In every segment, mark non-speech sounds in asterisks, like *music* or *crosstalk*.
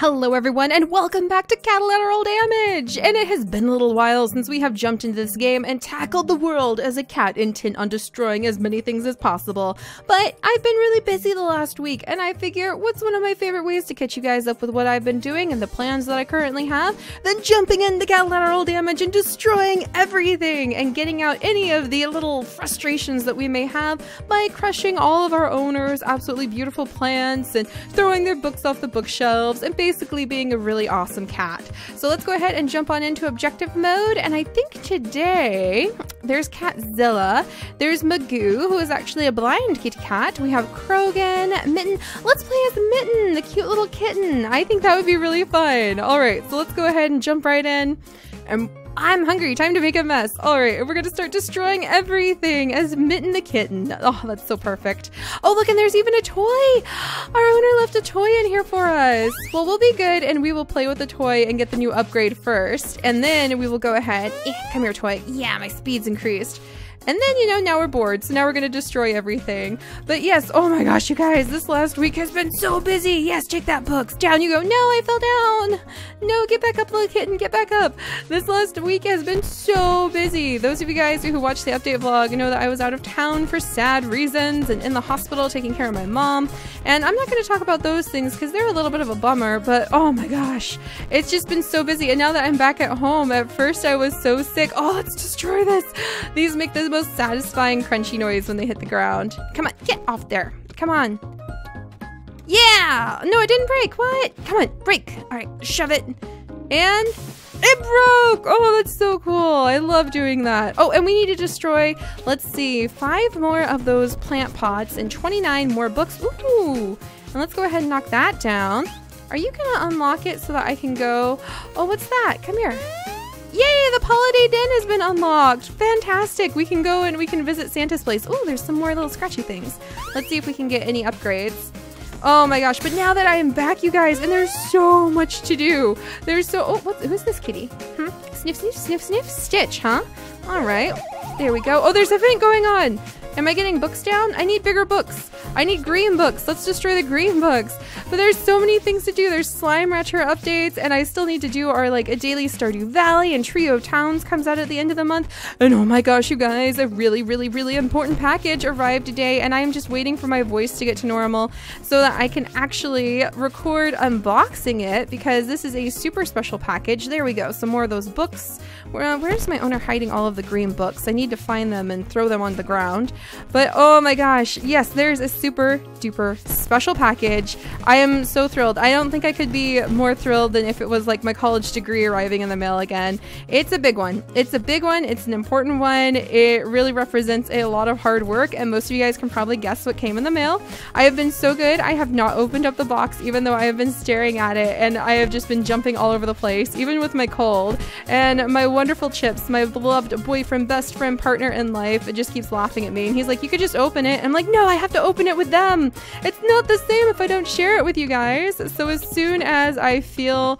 Hello everyone and welcome back to Catlateral Damage! And it has been a little while since we have jumped into this game and tackled the world as a cat intent on destroying as many things as possible. But I've been really busy the last week and I figure what's one of my favorite ways to catch you guys up with what I've been doing and the plans that I currently have than jumping into Catlateral Damage and destroying everything and getting out any of the little frustrations that we may have by crushing all of our owners' absolutely beautiful plants and throwing their books off the bookshelves and basically basically being a really awesome cat. So let's go ahead and jump on into objective mode. And I think today there's Catzilla, there's Magoo, who is actually a blind kitty cat. We have Krogan, Mitten. Let's play as Mitten, the cute little kitten. I think that would be really fun. All right, so let's go ahead and jump right in. And I'm hungry. Time to make a mess. All right, we're gonna start destroying everything as Mitten the kitten. Oh, that's so perfect. Oh, look, and there's even a toy. Our owner left a toy in here for us. Well, we'll be good, and we will play with the toy and get the new upgrade first, and then we will go ahead. Eh, come here, toy. Yeah, my speed's increased. And then, you know, now we're bored, so now we're gonna destroy everything. But yes, oh my gosh, you guys, this last week has been so busy. Yes, check that, books. Down you go. No, I fell down. No, get back up, little kitten, get back up. This last week has been so busy. Those of you guys who watched the update vlog know that I was out of town for sad reasons and in the hospital taking care of my mom. And I'm not gonna talk about those things because they're a little bit of a bummer, but oh my gosh, it's just been so busy. And now that I'm back at home, at first I was so sick. Oh, let's destroy this. These make the most satisfying crunchy noise when they hit the ground. Come on, get off there. Come on. Yeah! No, it didn't break. What? Come on, break. All right, shove it. And it broke! Oh, that's so cool. I love doing that. Oh, and we need to destroy, let's see, five more of those plant pots and 29 more books. Ooh! And let's go ahead and knock that down. Are you gonna unlock it so that I can go? *gasps* Oh, what's that? Come here. Yay, the Holiday Den has been unlocked. Fantastic. We can go and we can visit Santa's place. Oh, there's some more little scratchy things. Let's see if we can get any upgrades. Oh my gosh, but now that I am back, you guys, and there's so much to do. There's so, oh, who's this kitty? Hmm? Sniff, sniff, sniff, sniff, Stitch, huh? All right, there we go. Oh, there's a vent going on. Am I getting books down? I need bigger books. I need green books. Let's destroy the green books. But there's so many things to do. There's Slime Rancher updates, and I still need to do our like a daily Stardew Valley and Trio Towns comes out at the end of the month. And oh my gosh, you guys, a really, really, really important package arrived today, and I am just waiting for my voice to get to normal so that I can actually record unboxing it because this is a super special package. There we go. Some more of those books. Where, where's my owner hiding all of the green books? I need to find them and throw them on the ground. But oh my gosh, yes, there's a super duper special package. I am so thrilled. I don't think I could be more thrilled than if it was like my college degree arriving in the mail again. It's a big one. It's a big one. It's an important one. It really represents a lot of hard work, and most of you guys can probably guess what came in the mail. I have been so good. I have not opened up the box, even though I have been staring at it, and I have just been jumping all over the place, even with my cold. And my wonderful Chips, my beloved boyfriend, best friend, partner in life, it just keeps laughing at me, and he's like, "You could just open it." I'm like, "No, I have to open it with them. It's not the same if I don't share it with you guys." So as soon as I feel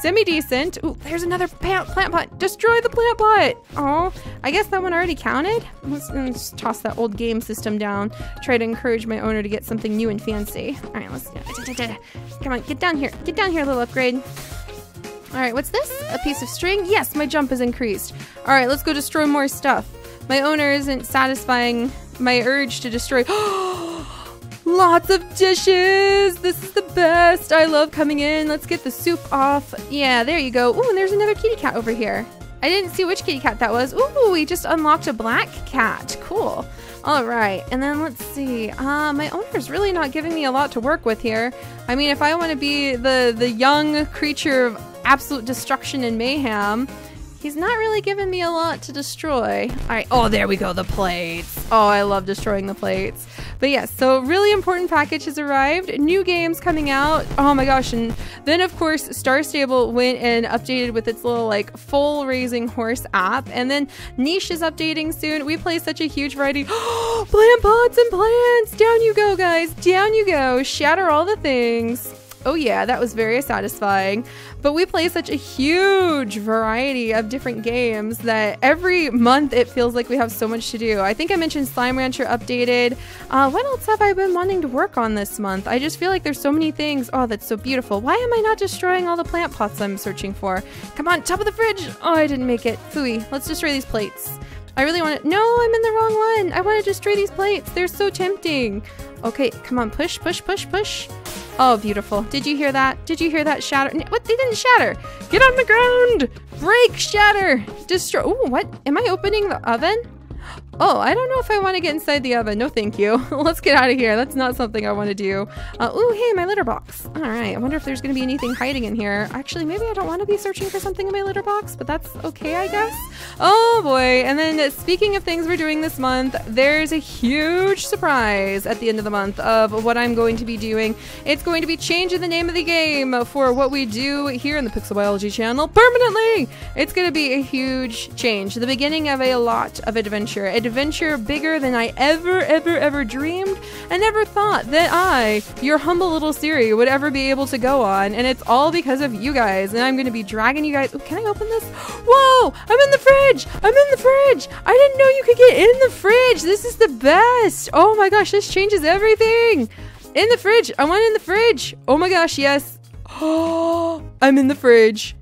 semi-decent, ooh, there's another plant, plant pot. Destroy the plant pot. Oh, I guess that one already counted. Let's, let's toss that old game system down. Try to encourage my owner to get something new and fancy. All right, let's. Go. Come on, get down here. Get down here, little upgrade. All right, what's this? A piece of string? Yes, my jump is increased. All right, let's go destroy more stuff. My owner isn't satisfying my urge to destroy. *gasps* Lots of dishes! This is the best! I love coming in. Let's get the soup off. Yeah, there you go. Ooh, and there's another kitty cat over here. I didn't see which kitty cat that was. Ooh, we just unlocked a black cat. Cool. All right, and then let's see. Uh, my owner's really not giving me a lot to work with here. I mean, if I want to be the, the young creature of absolute destruction and mayhem, He's not really giving me a lot to destroy. All right. Oh, there we go. The plates. Oh, I love destroying the plates. But yes, so really important package has arrived. New games coming out. Oh my gosh. And then, of course, Star Stable went and updated with its little like full raising horse app. And then Niche is updating soon. We play such a huge variety. *gasps* plant pots and plants. Down you go, guys. Down you go. Shatter all the things. Oh yeah, that was very satisfying. But we play such a huge variety of different games that every month it feels like we have so much to do. I think I mentioned Slime Rancher updated. Uh, what else have I been wanting to work on this month? I just feel like there's so many things. Oh, that's so beautiful. Why am I not destroying all the plant pots I'm searching for? Come on, top of the fridge. Oh, I didn't make it. Fooey, let's destroy these plates. I really want to- No, I'm in the wrong one. I want to destroy these plates. They're so tempting. Okay, come on, push, push, push, push. Oh, beautiful. Did you hear that? Did you hear that shatter? What? They didn't shatter. Get on the ground. Break, shatter. Destroy. Oh, what? Am I opening the oven? Oh, I don't know if I want to get inside the oven. No, thank you. *laughs* Let's get out of here. That's not something I want to do. Uh, oh, hey, my litter box. All right. I wonder if there's going to be anything hiding in here. Actually, maybe I don't want to be searching for something in my litter box, but that's okay, I guess. Oh, boy. And then speaking of things we're doing this month, there's a huge surprise at the end of the month of what I'm going to be doing. It's going to be changing the name of the game for what we do here in the Pixel Biology channel permanently. It's going to be a huge change. The beginning of a lot of adventure adventure bigger than I ever, ever, ever dreamed and never thought that I, your humble little Seri, would ever be able to go on. And it's all because of you guys. And I'm going to be dragging you guys. Ooh, can I open this? Whoa! I'm in the fridge! I'm in the fridge! I didn't know you could get in the fridge! This is the best! Oh my gosh, this changes everything! In the fridge! I want in the fridge! Oh my gosh, yes! Oh, *gasps* I'm in the fridge.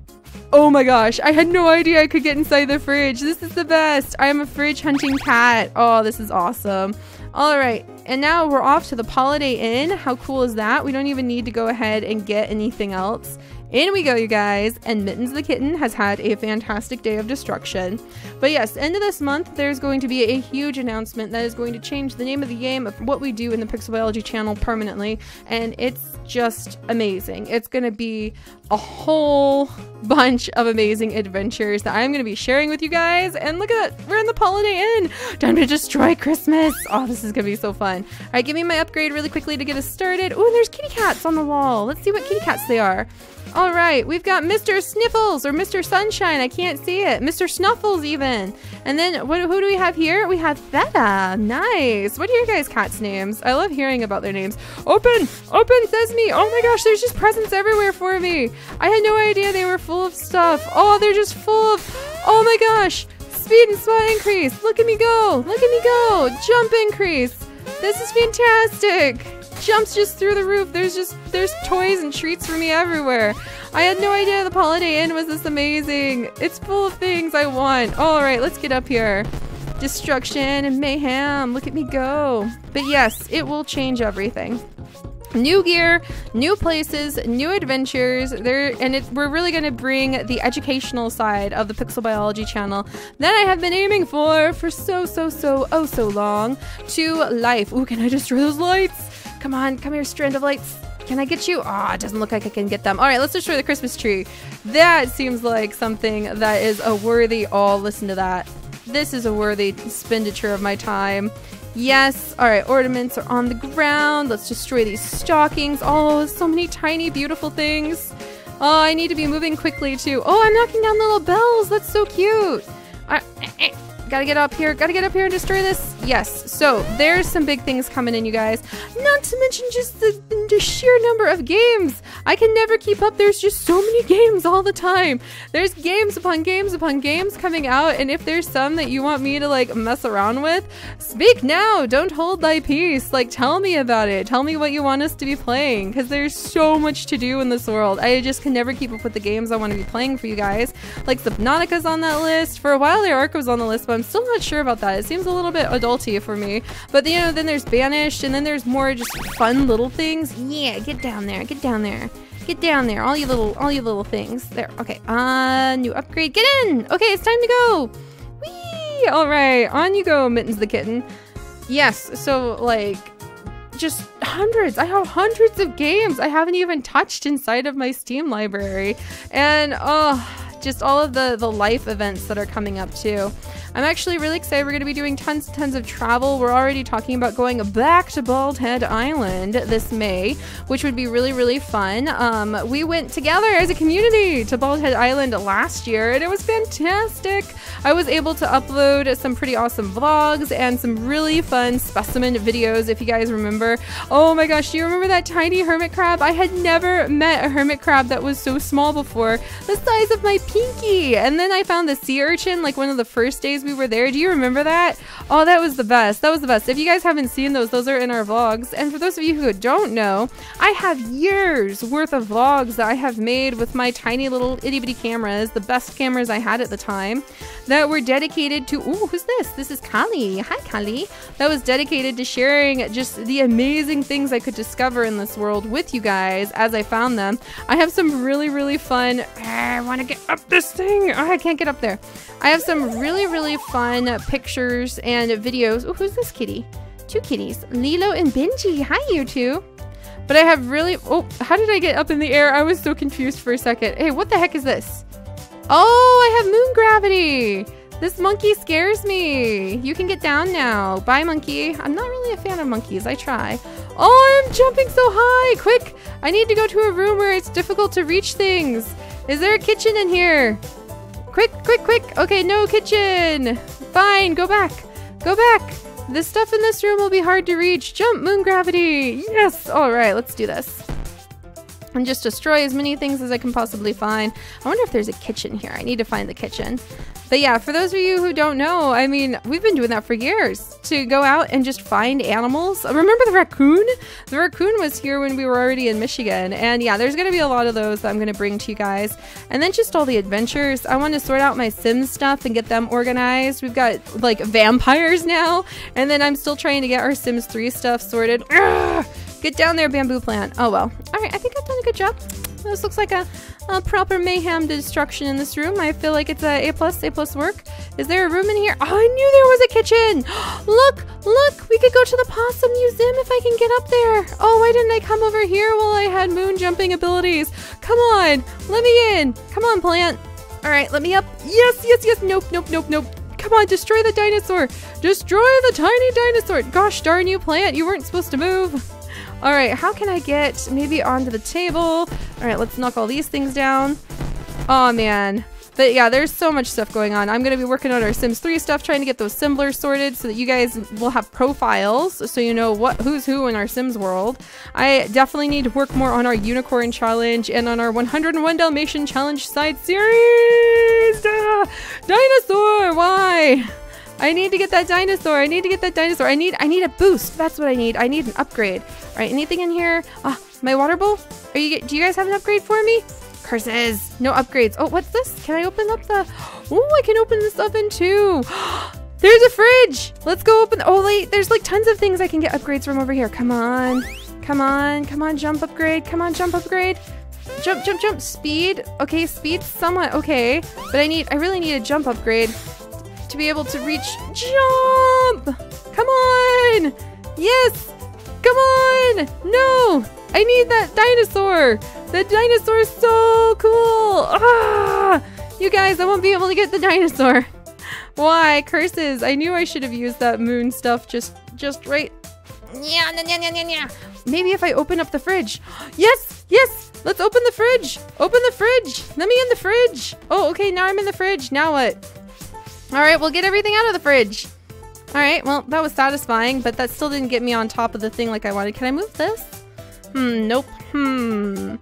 Oh my gosh, I had no idea I could get inside the fridge. This is the best. I am a fridge hunting cat. Oh, this is awesome. All right, and now we're off to the Holiday Inn. How cool is that? We don't even need to go ahead and get anything else. In we go, you guys. And Mittens the Kitten has had a fantastic day of destruction. But yes, end of this month, there's going to be a huge announcement that is going to change the name of the game of what we do in the Pixel Biology channel permanently. And it's just amazing. It's going to be a whole bunch of amazing adventures that I'm going to be sharing with you guys. And look at that, we're in the Holiday Inn. Time to destroy Christmas. Oh, this is going to be so fun. All right, give me my upgrade really quickly to get us started. Oh, there's kitty cats on the wall. Let's see what kitty cats they are. All right, we've got Mr. Sniffles or Mr. Sunshine. I can't see it. Mr. Snuffles even. And then what, who do we have here? We have Feta. Nice. What are your guys' cats' names? I love hearing about their names. Open, open, Sesame. Oh my gosh, there's just presents everywhere for me. I had no idea they were full of stuff. Oh, they're just full of, oh my gosh. Speed and spot increase. Look at me go. Look at me go. Jump increase. This is fantastic jumps just through the roof. There's just, there's toys and treats for me everywhere. I had no idea the Holiday Inn was this amazing. It's full of things I want. All right, let's get up here. Destruction and mayhem. Look at me go. But yes, it will change everything new gear, new places, new adventures. There and it, we're really going to bring the educational side of the Pixel Biology channel that I have been aiming for for so so so oh so long to life. Ooh, can I destroy those lights? Come on, come here, strand of lights. Can I get you? Ah, oh, it doesn't look like I can get them. All right, let's destroy the Christmas tree. That seems like something that is a worthy, oh, listen to that. This is a worthy expenditure of my time. Yes. All right, ornaments are on the ground. Let's destroy these stockings. Oh, so many tiny, beautiful things. Oh, I need to be moving quickly too. Oh, I'm knocking down little bells. That's so cute. I, eh, eh. Gotta get up here. Gotta get up here and destroy this. Yes. So there's some big things coming in, you guys. Not to mention just the, the sheer number of games. I can never keep up. There's just so many games all the time. There's games upon games upon games coming out. And if there's some that you want me to like mess around with, speak now. Don't hold thy peace. Like tell me about it. Tell me what you want us to be playing. Because there's so much to do in this world. I just can never keep up with the games I want to be playing for you guys. Like Subnautica's on that list. For a while there, Ark was on the list, but I'm still not sure about that. It seems a little bit adulty for me. But you know, then there's Banished, and then there's more just fun little things. Yeah, get down there, get down there. Get down there, all you little, all you little things. There, okay. Uh, new upgrade. Get in. Okay, it's time to go. Whee! All right, on you go, Mittens the kitten. Yes. So like, just hundreds. I have hundreds of games I haven't even touched inside of my Steam library, and oh just all of the, the life events that are coming up too. I'm actually really excited. We're going to be doing tons and tons of travel. We're already talking about going back to Bald Head Island this May, which would be really, really fun. Um, we went together as a community to Bald Head Island last year, and it was fantastic. I was able to upload some pretty awesome vlogs and some really fun specimen videos, if you guys remember. Oh my gosh, do you remember that tiny hermit crab? I had never met a hermit crab that was so small before, the size of my pinky. And then I found the sea urchin like one of the first days we were there. Do you remember that? Oh, that was the best. That was the best. If you guys haven't seen those, those are in our vlogs. And for those of you who don't know, I have years worth of vlogs that I have made with my tiny little itty bitty cameras, the best cameras I had at the time, that were dedicated to. Ooh, who's this? This is Kali. Hi, Kali. That was dedicated to sharing just the amazing things I could discover in this world with you guys as I found them. I have some really, really fun. *sighs* I want to get up this thing. Oh, I can't get up there. I have some really, really fun pictures and videos. Oh, who's this kitty? Two kitties, Lilo and Benji. Hi, you two. But I have really, oh, how did I get up in the air? I was so confused for a second. Hey, what the heck is this? Oh, I have moon gravity. This monkey scares me. You can get down now. Bye, monkey. I'm not really a fan of monkeys. I try. Oh, I'm jumping so high. Quick, I need to go to a room where it's difficult to reach things. Is there a kitchen in here? Quick, quick, quick. Okay, no kitchen. Fine, go back. Go back. The stuff in this room will be hard to reach. Jump, moon gravity. Yes. All right, let's do this. And just destroy as many things as I can possibly find. I wonder if there's a kitchen here. I need to find the kitchen. But yeah, for those of you who don't know, I mean, we've been doing that for years to go out and just find animals. Remember the raccoon? The raccoon was here when we were already in Michigan. And yeah, there's going to be a lot of those that I'm going to bring to you guys. And then just all the adventures. I want to sort out my Sims stuff and get them organized. We've got like vampires now. And then I'm still trying to get our Sims 3 stuff sorted. Urgh! Get down there, bamboo plant. Oh well. All right, I think I've done a good job. This looks like a, a proper mayhem destruction in this room. I feel like it's a A plus, A plus work. Is there a room in here? Oh, I knew there was a kitchen. *gasps* look, look, we could go to the Possum Museum if I can get up there. Oh, why didn't I come over here while I had moon jumping abilities? Come on, let me in. Come on, plant. All right, let me up. Yes, yes, yes. Nope, nope, nope, nope. Come on, destroy the dinosaur. Destroy the tiny dinosaur. Gosh darn you, plant. You weren't supposed to move. All right, how can I get maybe onto the table? All right, let's knock all these things down. Oh man. But yeah, there's so much stuff going on. I'm going to be working on our Sims 3 stuff, trying to get those symbols sorted so that you guys will have profiles so you know what who's who in our Sims world. I definitely need to work more on our Unicorn Challenge and on our 101 Dalmatian Challenge side series. Ah, dinosaur, why? I need to get that dinosaur. I need to get that dinosaur. I need I need a boost. That's what I need. I need an upgrade. All right, anything in here? Ah, my water bowl? Are you do you guys have an upgrade for me? Curses. No upgrades. Oh, what's this? Can I open up the Oh, I can open this oven too. *gasps* There's a fridge. Let's go open. Oh, wait, there's like tons of things I can get upgrades from over here. Come on. Come on. Come on, jump upgrade. Come on, jump upgrade. Jump, jump, jump. Speed. Okay, speed somewhat okay. But I need I really need a jump upgrade to be able to reach. Jump! Come on! Yes! Come on! No! I need that dinosaur! That dinosaur is so cool! Ah! You guys, I won't be able to get the dinosaur. *laughs* Why? Curses. I knew I should have used that moon stuff just just right. Yeah, yeah, yeah, yeah, yeah. Maybe if I open up the fridge. *gasps* Yes! Yes! Let's open the fridge! Open the fridge! Let me in the fridge! Oh, okay, now I'm in the fridge. Now what? Alright, we'll get everything out of the fridge. Alright, well, that was satisfying, but that still didn't get me on top of the thing like I wanted. Can I move this? Hmm, nope. Hmm.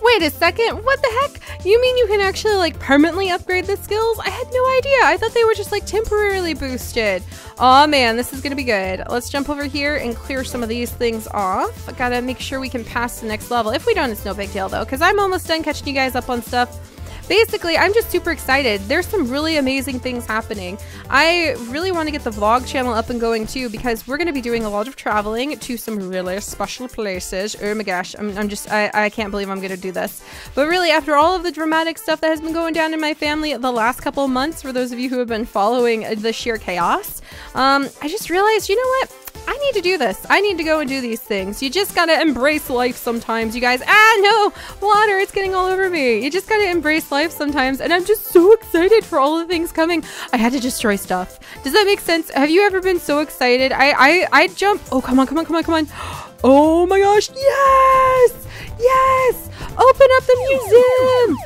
Wait a second, what the heck? You mean you can actually like permanently upgrade the skills? I had no idea. I thought they were just like temporarily boosted. Oh man, this is gonna be good. Let's jump over here and clear some of these things off. I gotta make sure we can pass the next level. If we don't, it's no big deal though, because I'm almost done catching you guys up on stuff basically, I'm just super excited. There's some really amazing things happening. I really want to get the vlog channel up and going too because we're going to be doing a lot of traveling to some really special places. Oh my gosh, I'm, I'm just, I, I can't believe I'm going to do this. But really, after all of the dramatic stuff that has been going down in my family the last couple months, for those of you who have been following the sheer chaos, um, I just realized, you know what? I need to do this. I need to go and do these things. You just gotta embrace life sometimes, you guys. Ah, no! Water, it's getting all over me. You just gotta embrace life sometimes. And I'm just so excited for all the things coming. I had to destroy stuff. Does that make sense? Have you ever been so excited? I, I, I jump. Oh, come on, come on, come on, come on. *gasps* Oh my gosh, yes! Yes! Open up the museum!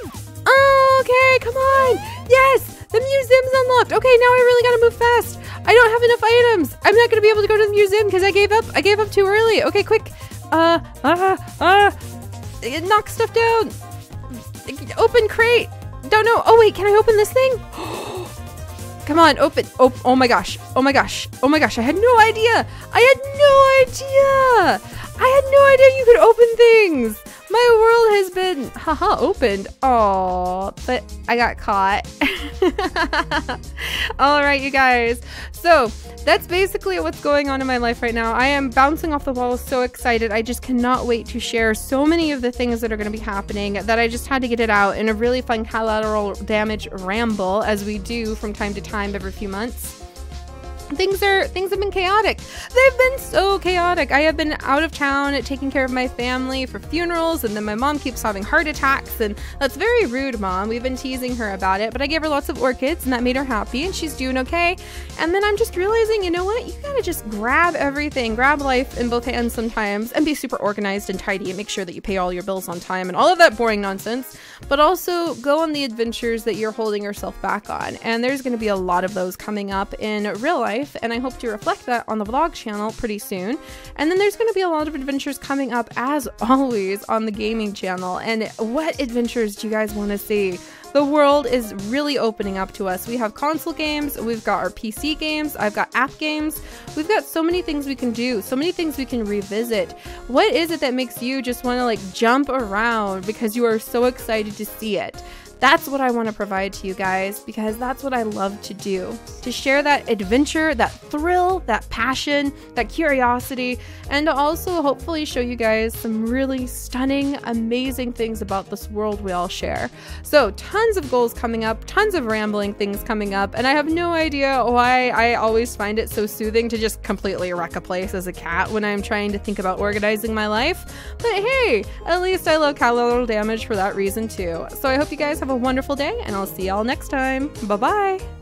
Okay, come on! Yes! The museum's unlocked! Okay, now I really gotta move fast! I don't have enough items! I'm not gonna be able to go to the museum because I gave up! I gave up too early! Okay, quick! Uh, uh, uh, knock stuff down! Open crate! Don't know! Oh wait, can I open this thing? *gasps* Come on, open. Oh, oh my gosh. Oh my gosh. Oh my gosh. I had no idea. I had no idea. I had no idea you could open things. My world has been, haha, opened. Oh, but I got caught. *laughs* All right, you guys. So that's basically what's going on in my life right now. I am bouncing off the walls, so excited. I just cannot wait to share so many of the things that are going to be happening that I just had to get it out in a really fun Catlateral Damage ramble, as we do from time to time every few months things are things have been chaotic. They've been so chaotic. I have been out of town taking care of my family for funerals and then my mom keeps having heart attacks and that's very rude, mom. We've been teasing her about it, but I gave her lots of orchids and that made her happy and she's doing okay. And then I'm just realizing, you know what? You got to just grab everything, grab life in both hands sometimes and be super organized and tidy and make sure that you pay all your bills on time and all of that boring nonsense, but also go on the adventures that you're holding yourself back on. And there's going to be a lot of those coming up in real life and I hope to reflect that on the vlog channel pretty soon. And then there's going to be a lot of adventures coming up, as *laughs* always, on the gaming channel. And what adventures do you guys want to see? The world is really opening up to us. We have console games, we've got our PC games, I've got app games. We've got so many things we can do, so many things we can revisit. What is it that makes you just want to like jump around because you are so excited to see it? That's what I want to provide to you guys because that's what I love to do. To share that adventure, that thrill, that passion, that curiosity, and also hopefully show you guys some really stunning, amazing things about this world we all share. So, tons of goals coming up, tons of rambling things coming up, and I have no idea why I always find it so soothing to just completely wreck a place as a cat when I'm trying to think about organizing my life. But hey, at least I love Catlateral Damage for that reason too. So I hope you guys have a wonderful day, and I'll see y'all next time. Bye bye.